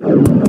you.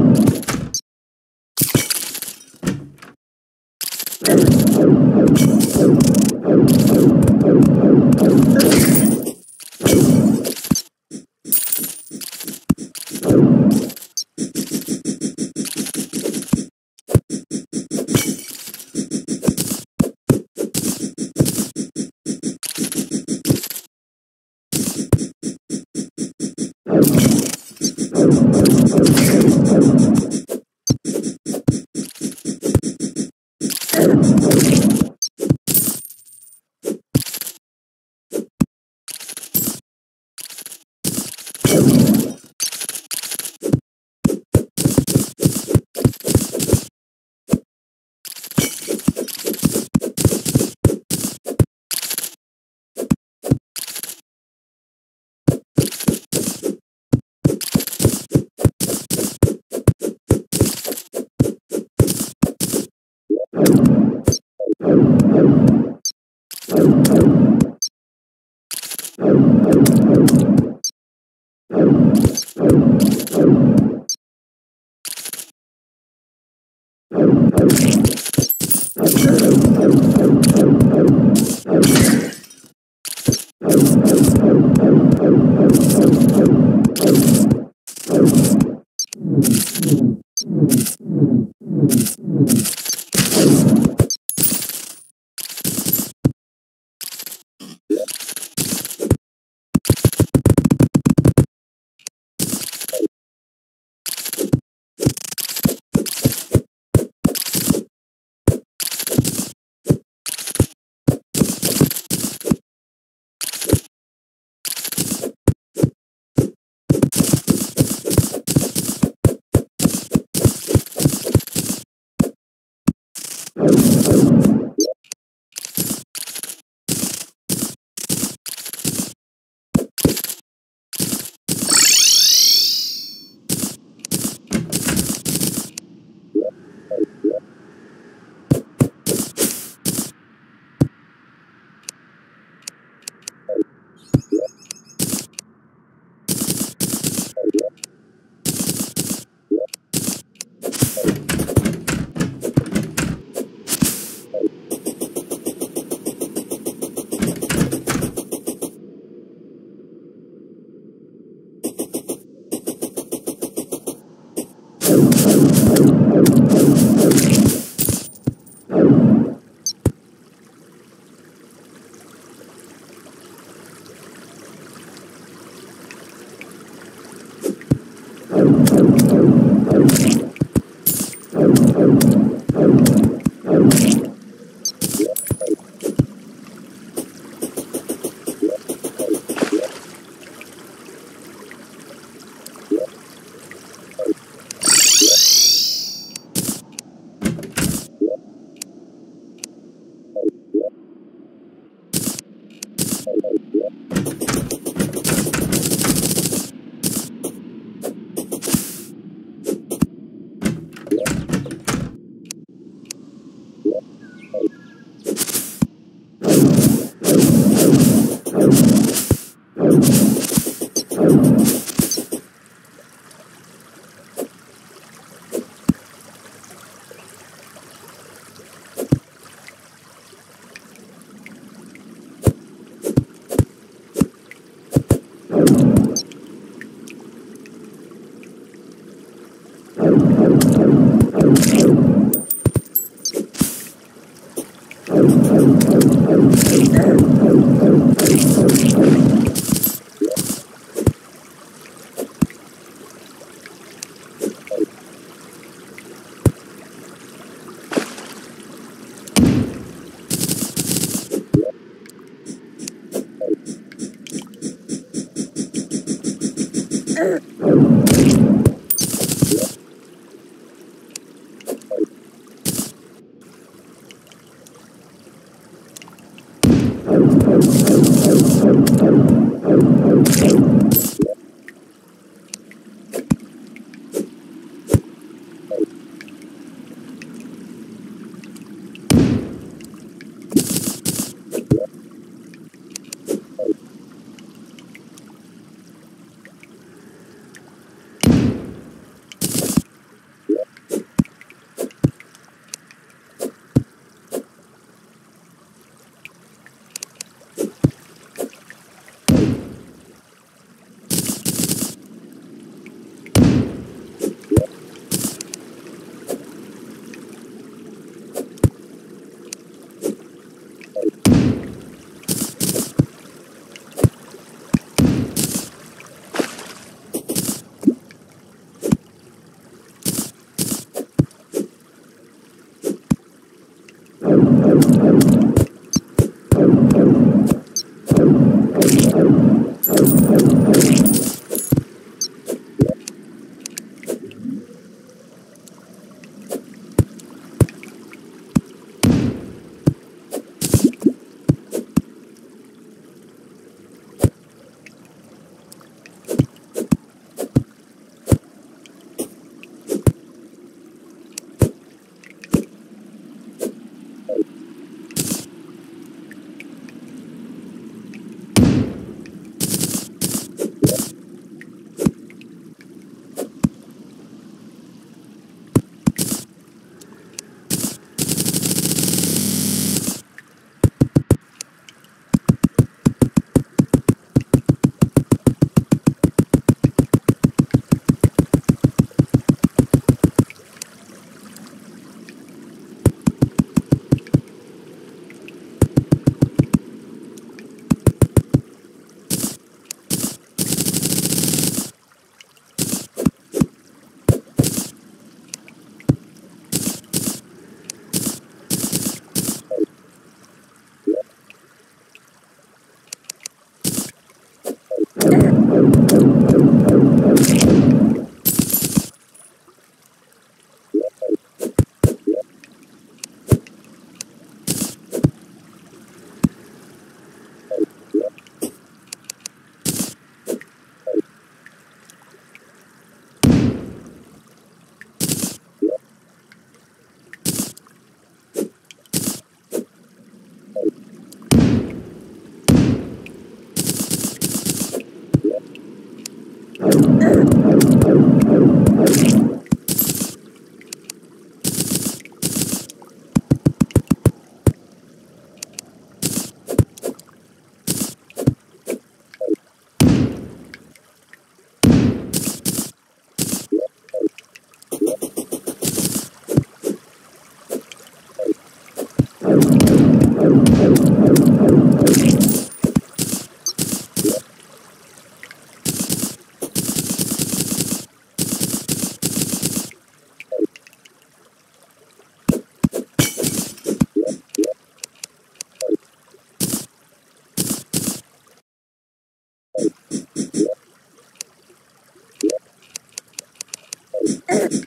you. Arr!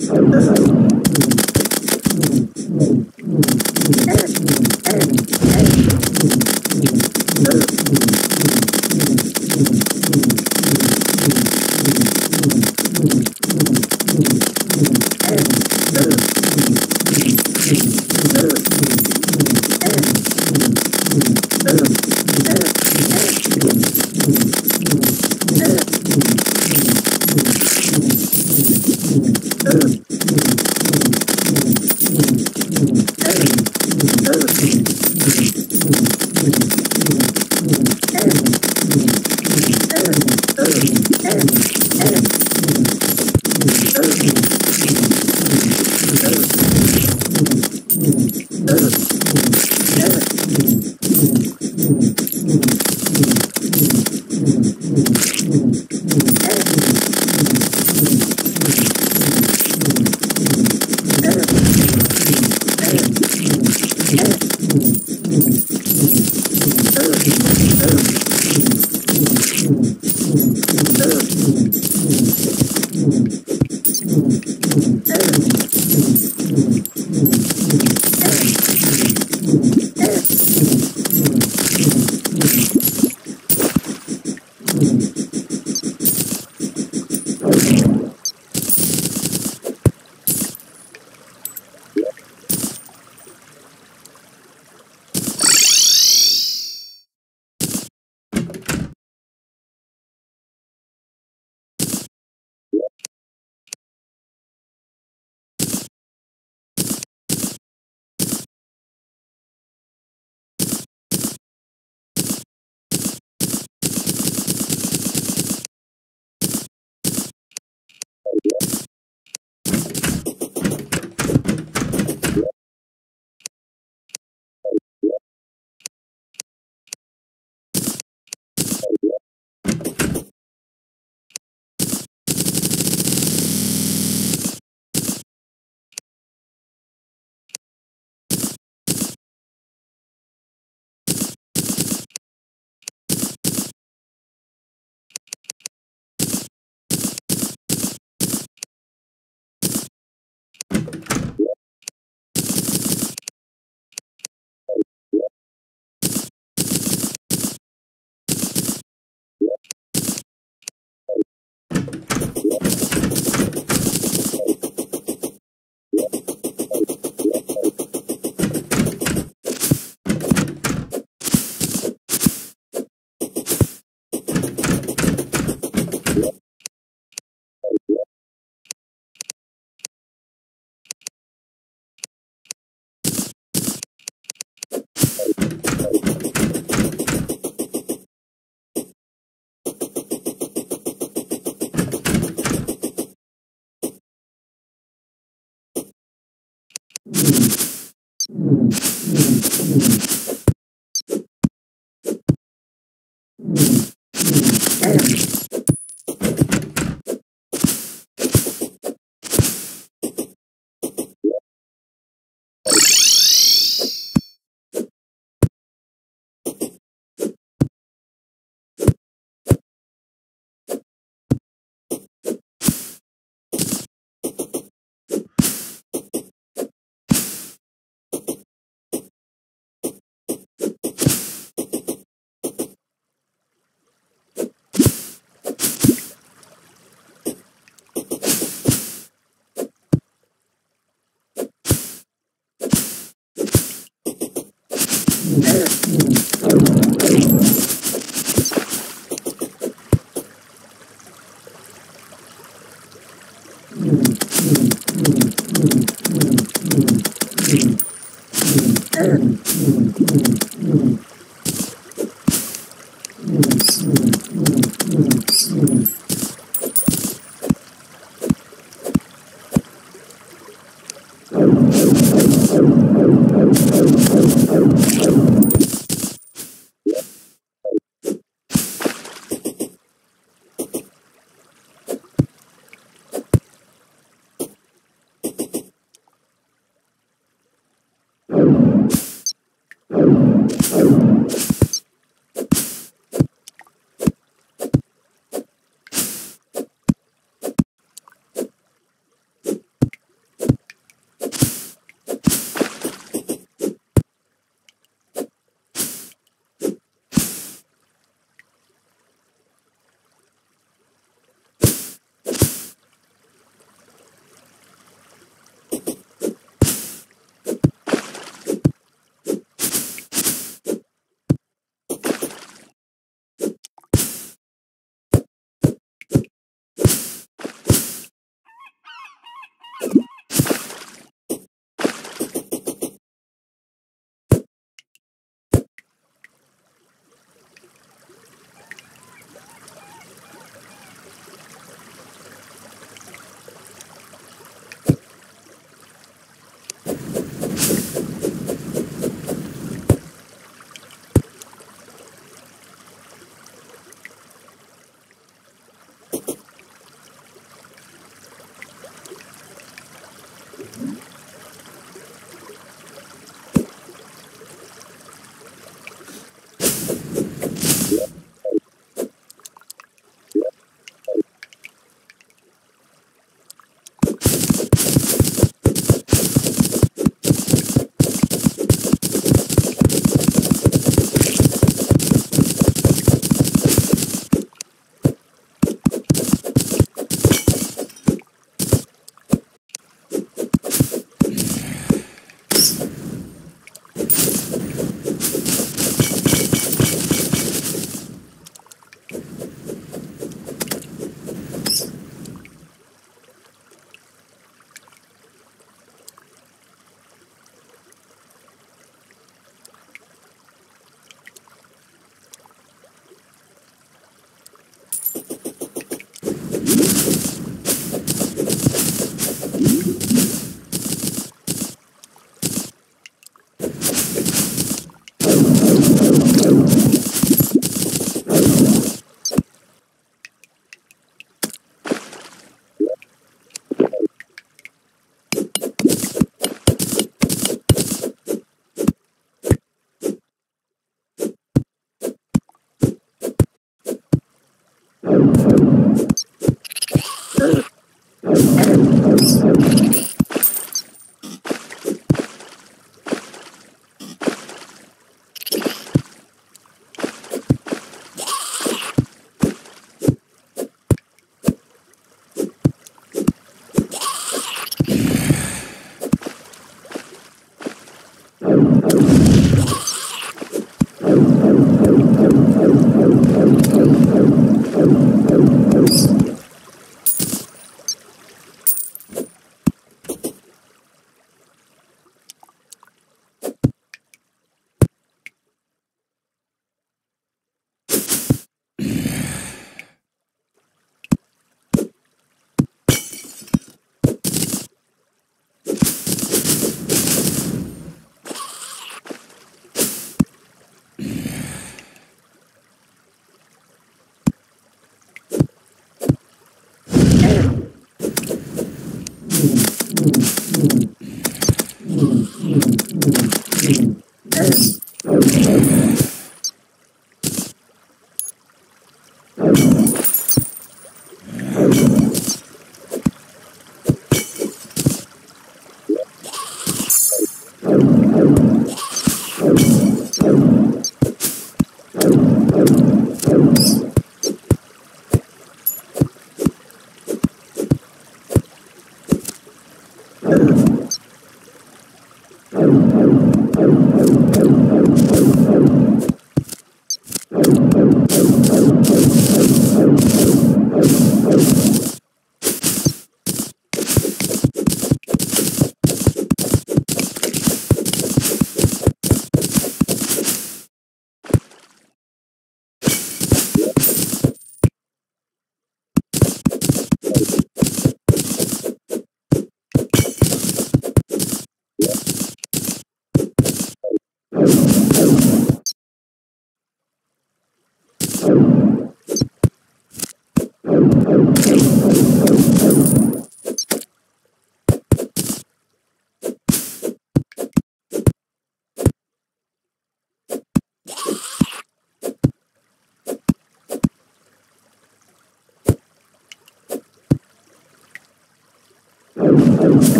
Thank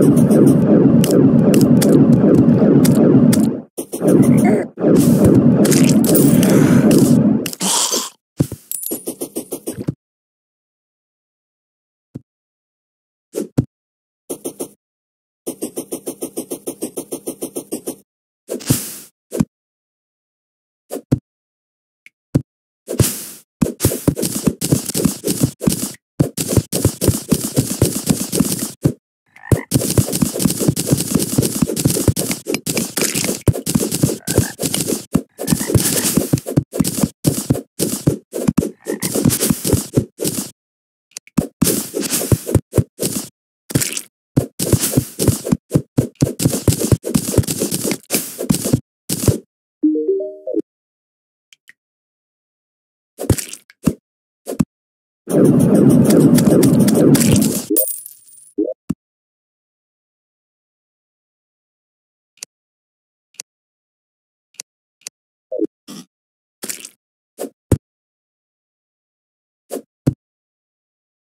Thank you.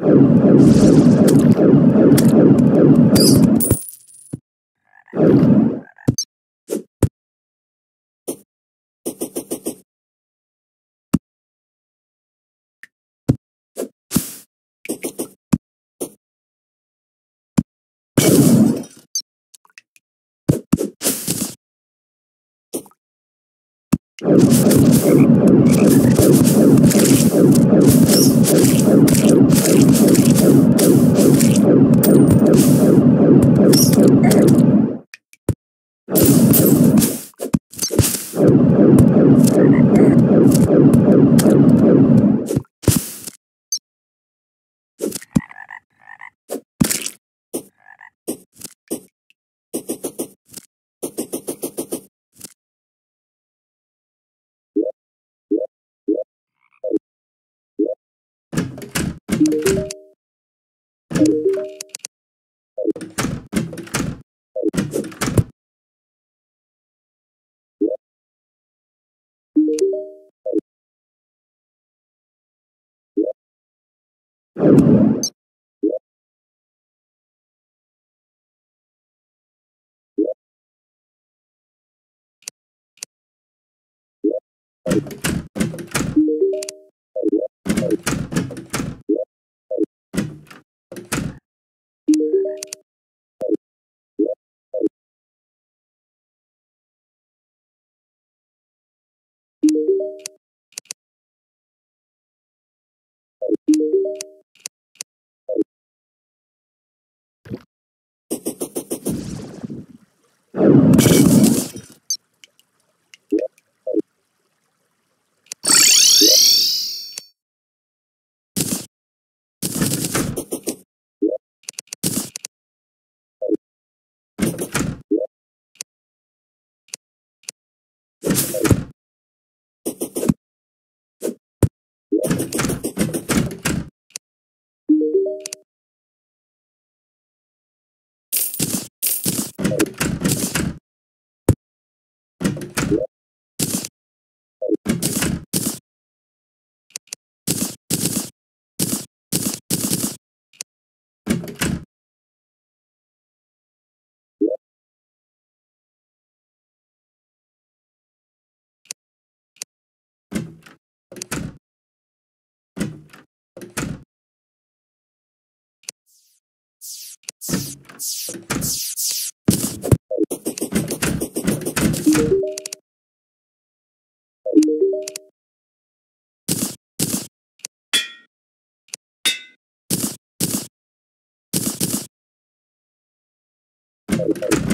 I'm sorry. you. Gracias.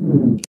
Mm-hmm.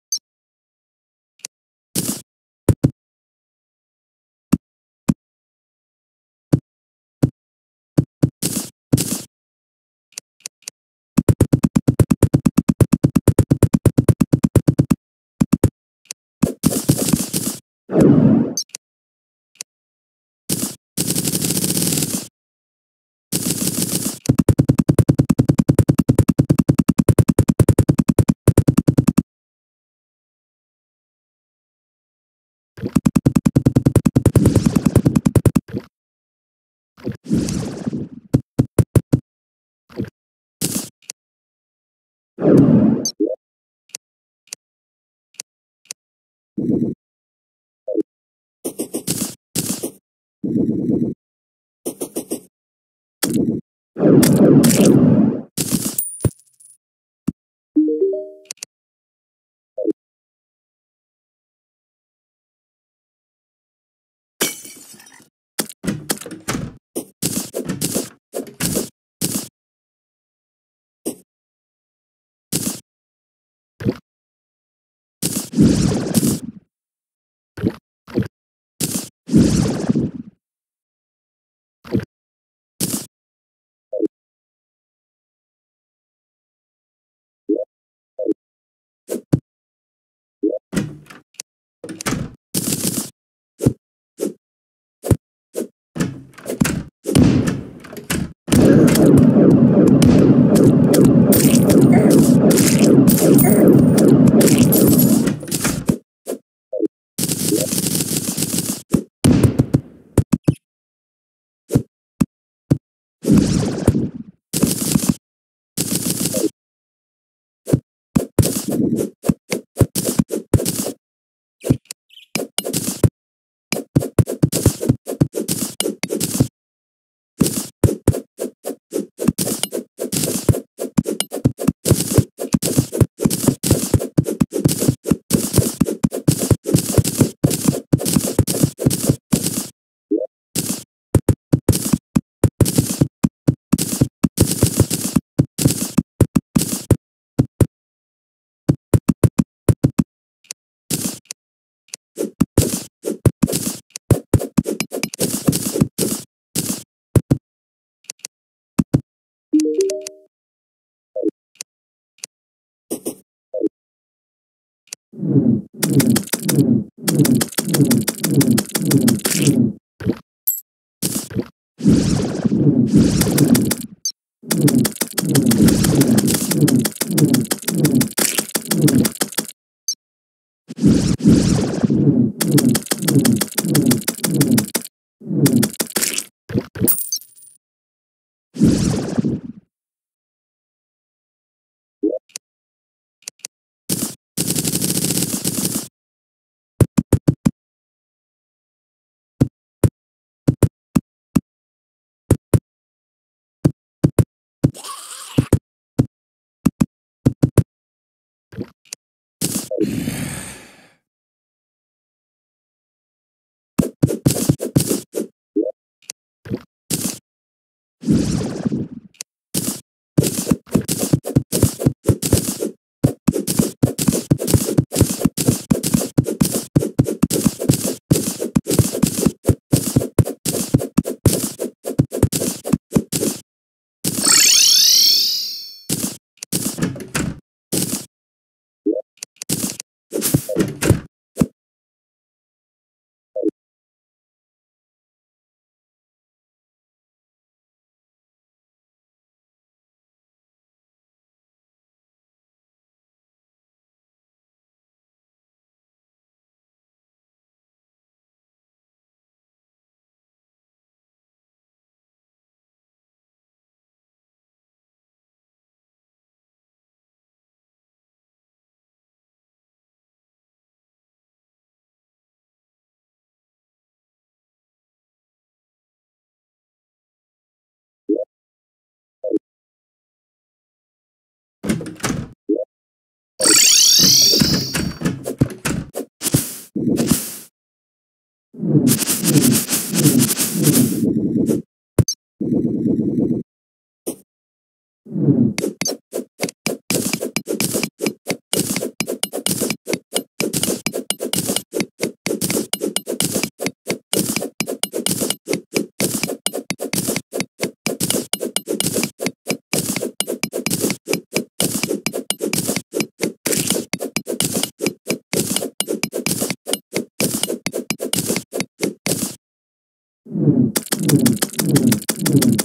Mm-hmm.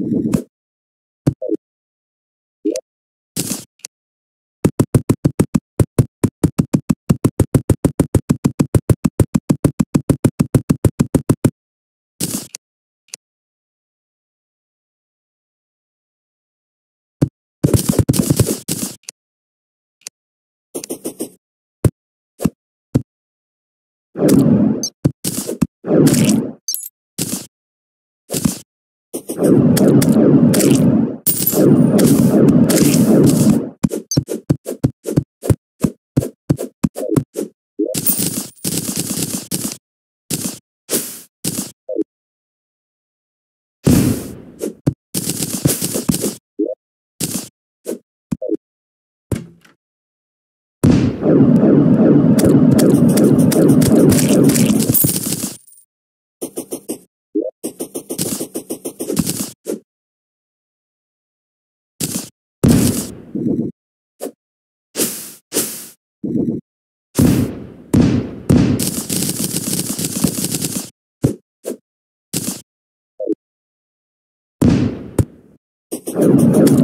Thank you Thank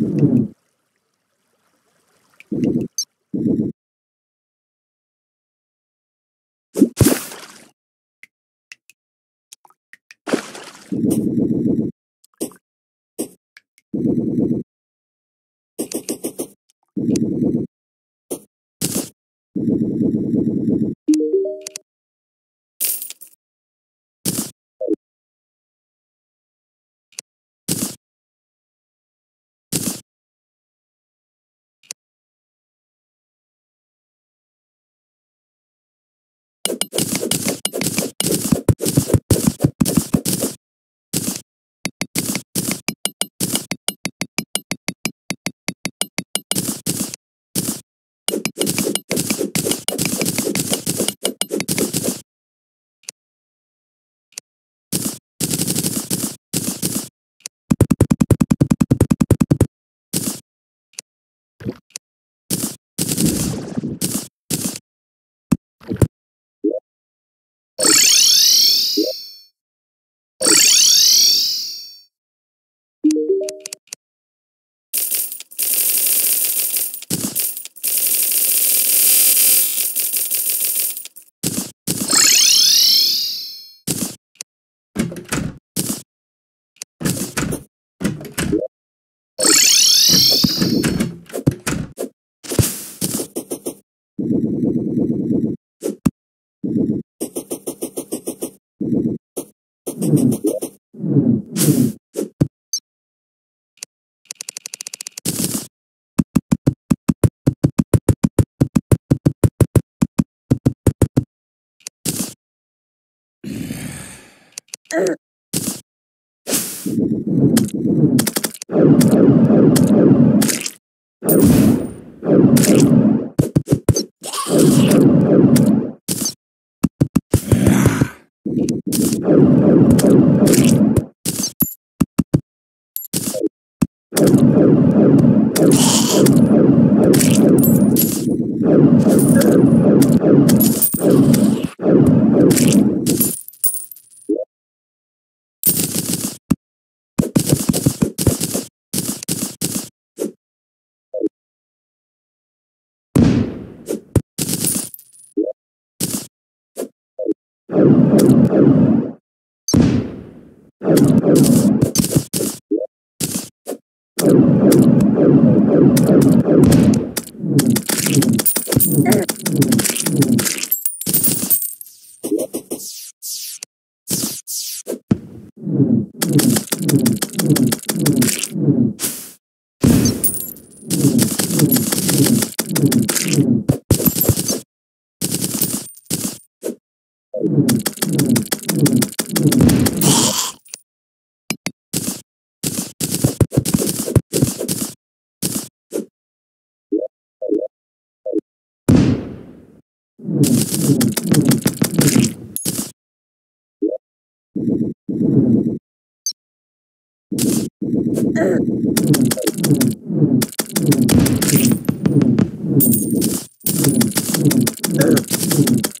Thank you. Thank you.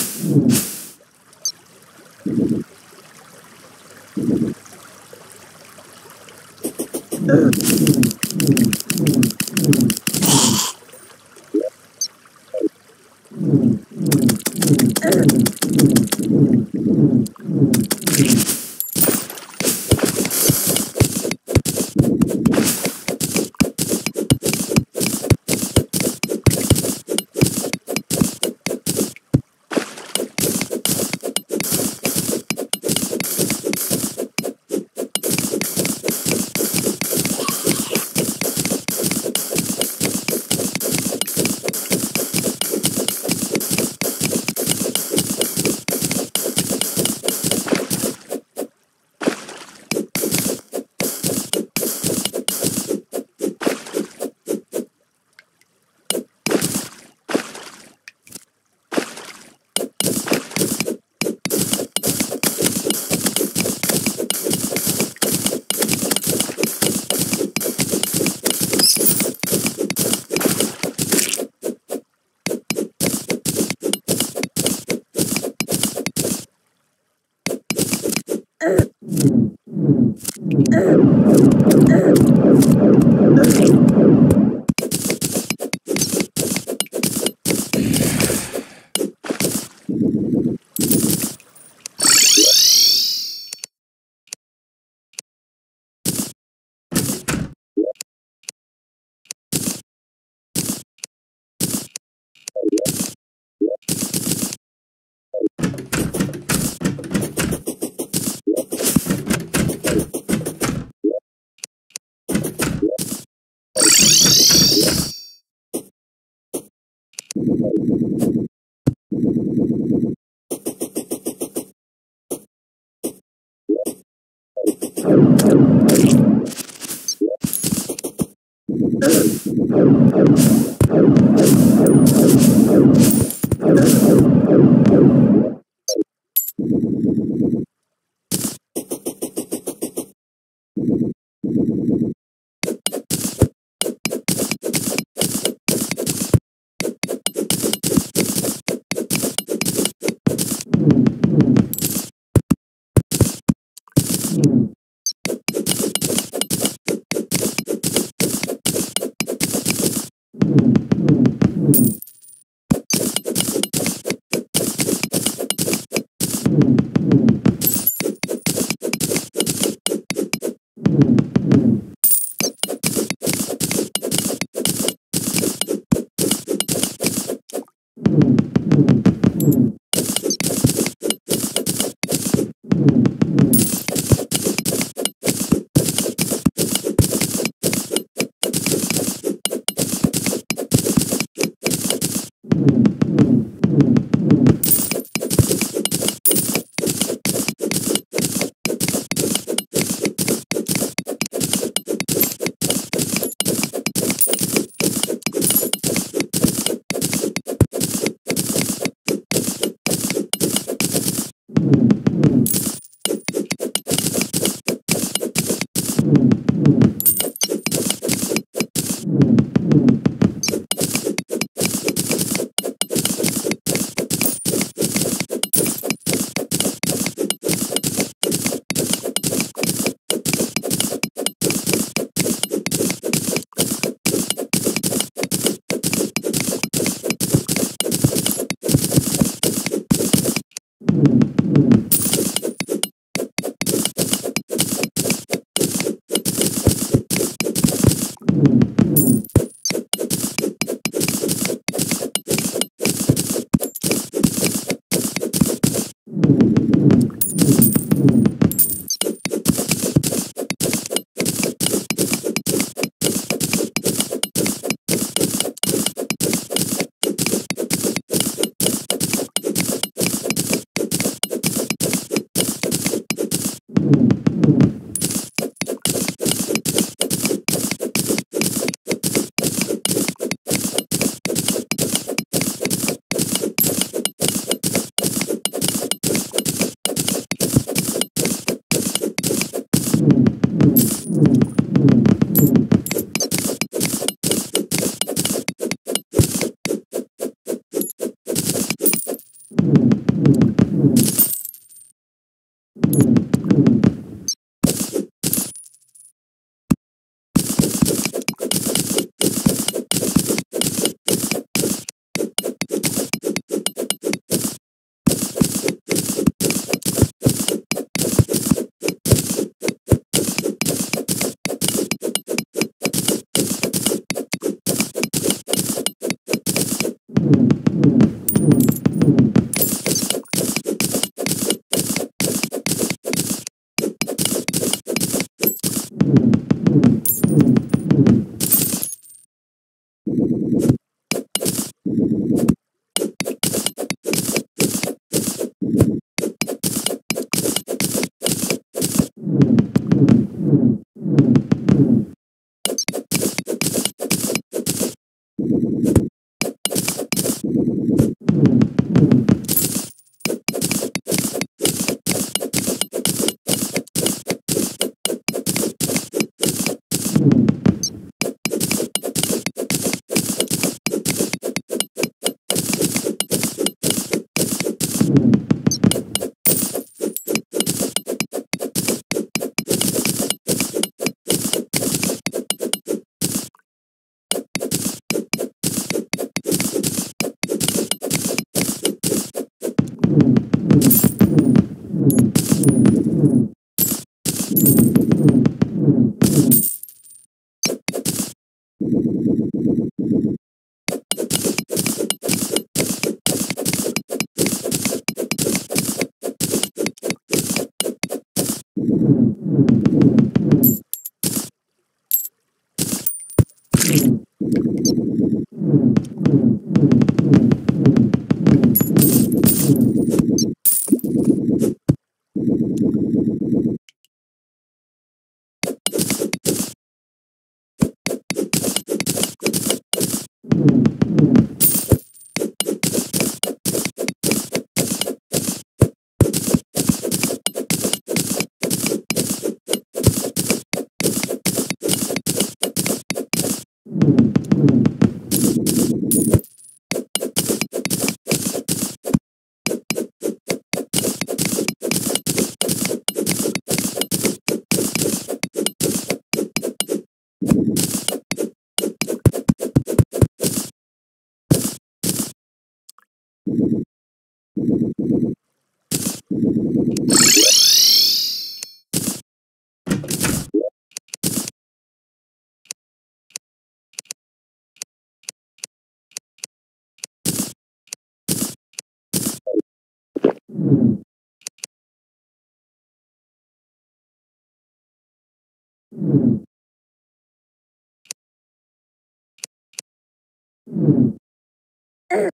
Mm-hmm.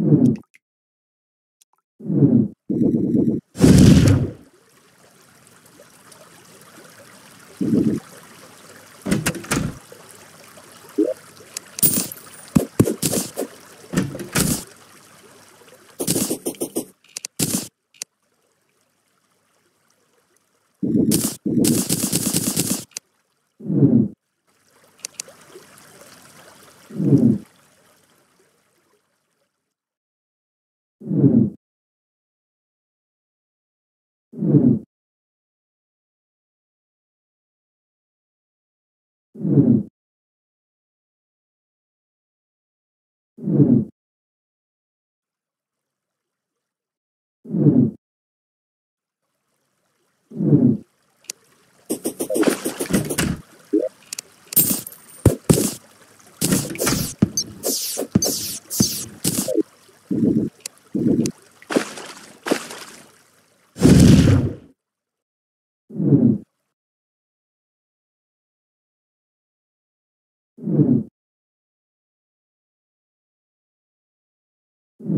Mm-hmm.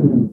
Mm-hmm.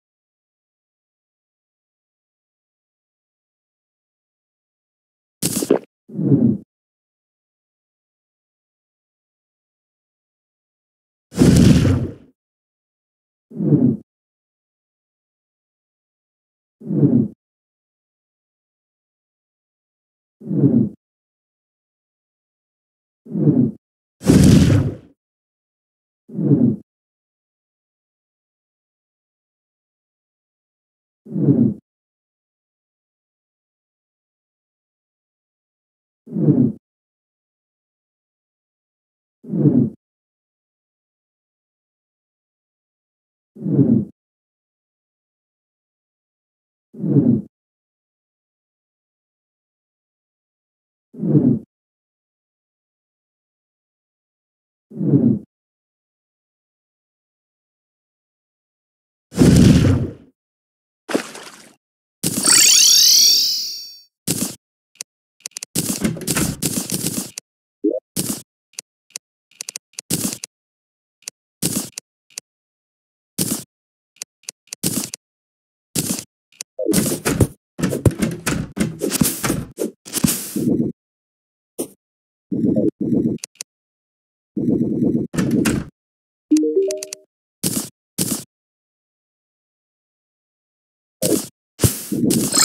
Thank you.